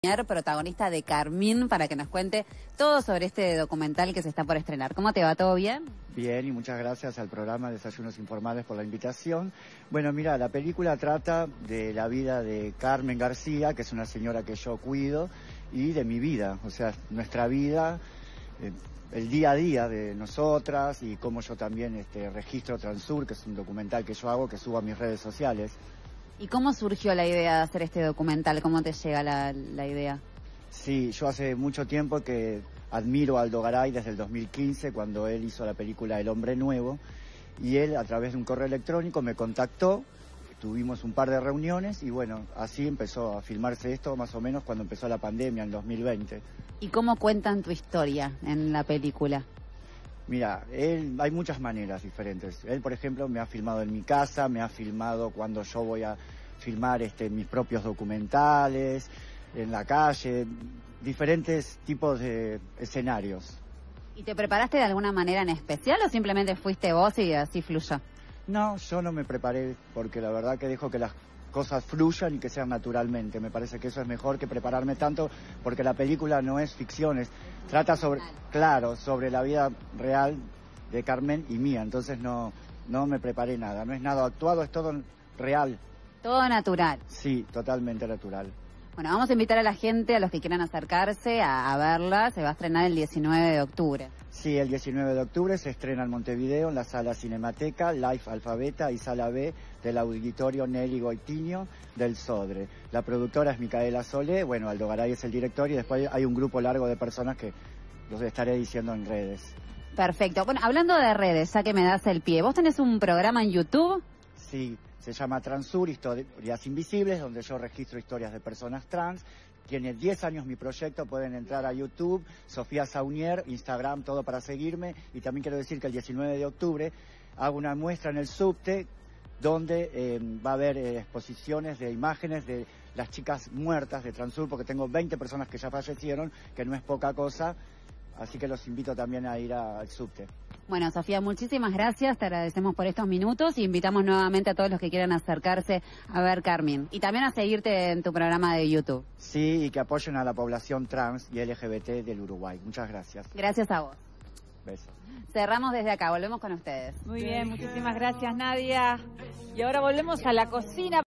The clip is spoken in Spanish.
protagonista de Carmín, para que nos cuente todo sobre este documental que se está por estrenar. ¿Cómo te va? ¿Todo bien? Bien, y muchas gracias al programa Desayunos Informales por la invitación. Bueno, mira, la película trata de la vida de Carmen García, que es una señora que yo cuido, y de mi vida, o sea, nuestra vida, eh, el día a día de nosotras y cómo yo también este, registro Transur, que es un documental que yo hago, que subo a mis redes sociales. ¿Y cómo surgió la idea de hacer este documental? ¿Cómo te llega la, idea? Sí, yo hace mucho tiempo que admiro a Aldo Garay desde el 2015, cuando él hizo la película El Hombre Nuevo, y él a través de un correo electrónico me contactó, tuvimos un par de reuniones y bueno, así empezó a filmarse esto más o menos cuando empezó la pandemia en 2020. ¿Y cómo cuentan tu historia en la película? Mira, él, hay muchas maneras diferentes. Él, por ejemplo, me ha filmado en mi casa, me ha filmado cuando yo voy a filmar este, mis propios documentales, en la calle, diferentes tipos de escenarios. ¿Y te preparaste de alguna manera en especial o simplemente fuiste vos y así fluyó? No, yo no me preparé porque la verdad que dejo que las cosas fluyan y que sean naturalmente. Me parece que eso es mejor que prepararme tanto porque la película no es ficción, es, trata sobre, claro, sobre la vida real de Carmen y mía. Entonces no, no me preparé nada, no es nada actuado, es todo real. Todo natural. Sí, totalmente natural. Bueno, vamos a invitar a la gente, a los que quieran acercarse a, verla. Se va a estrenar el 19 de octubre. Sí, el 19 de octubre se estrena en Montevideo, en la sala Cinemateca, Life Alfabeta y sala B del auditorio Nelly Goitiño del Sodre. La productora es Micaela Solé, bueno, Aldo Garay es el director y después hay un grupo largo de personas que los estaré diciendo en redes. Perfecto. Bueno, hablando de redes, ya que me das el pie, ¿vos tenés un programa en YouTube? Sí, se llama Transur, Historias Invisibles, donde yo registro historias de personas trans. Tiene 10 años mi proyecto, pueden entrar a YouTube, Sofía Saunier, Instagram, todo para seguirme. Y también quiero decir que el 19 de octubre hago una muestra en el subte donde eh, va a haber eh, exposiciones de imágenes de las chicas muertas de Transur, porque tengo 20 personas que ya fallecieron, que no es poca cosa, así que los invito también a ir al subte. Bueno, Sofía, muchísimas gracias, te agradecemos por estos minutos y invitamos nuevamente a todos los que quieran acercarse a ver Carmen y también a seguirte en tu programa de YouTube. Sí, y que apoyen a la población trans y LGBT del Uruguay. Muchas gracias. Gracias a vos. Besos. Cerramos desde acá, volvemos con ustedes. Muy bien, muchísimas gracias Nadia. Y ahora volvemos a la cocina.